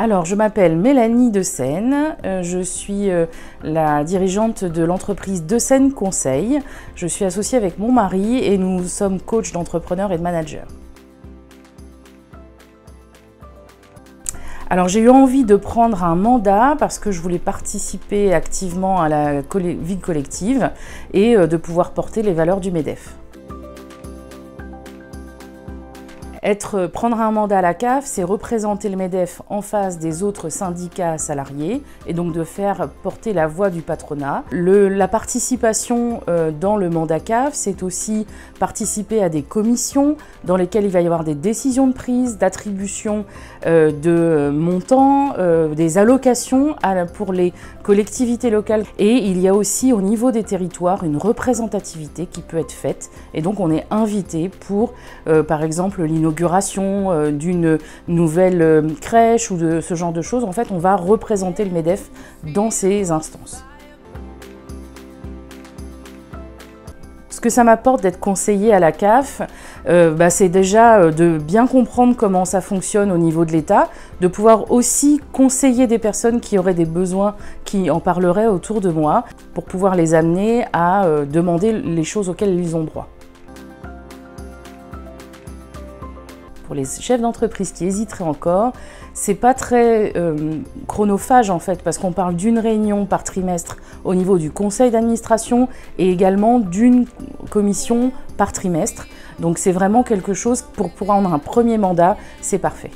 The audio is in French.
Alors, je m'appelle Mélanie De Seine, euh, je suis euh, la dirigeante de l'entreprise De Seine Conseil. Je suis associée avec mon mari et nous sommes coachs d'entrepreneurs et de managers. Alors j'ai eu envie de prendre un mandat parce que je voulais participer activement à la vie collective et euh, de pouvoir porter les valeurs du MEDEF. Être, prendre un mandat à la CAF, c'est représenter le MEDEF en face des autres syndicats salariés et donc de faire porter la voix du patronat. la participation euh, dans le mandat CAF, c'est aussi participer à des commissions dans lesquelles il va y avoir des décisions de prise, d'attribution euh, de montants, euh, des allocations pour les collectivités locales. Et il y a aussi au niveau des territoires une représentativité qui peut être faite. Et donc on est invité pour, par exemple, l'innovation euh, d'une nouvelle euh, crèche ou de ce genre de choses, en fait, on va représenter le MEDEF dans ces instances. Ce que ça m'apporte d'être conseiller à la CAF, euh, bah, c'est déjà de bien comprendre comment ça fonctionne au niveau de l'État, de pouvoir aussi conseiller des personnes qui auraient des besoins, qui en parleraient autour de moi, pour pouvoir les amener à demander les choses auxquelles ils ont droit. Pour les chefs d'entreprise qui hésiteraient encore, c'est pas très euh, chronophage en fait, parce qu'on parle d'une réunion par trimestre au niveau du conseil d'administration et également d'une commission par trimestre. Donc c'est vraiment quelque chose pour prendre un premier mandat, c'est parfait.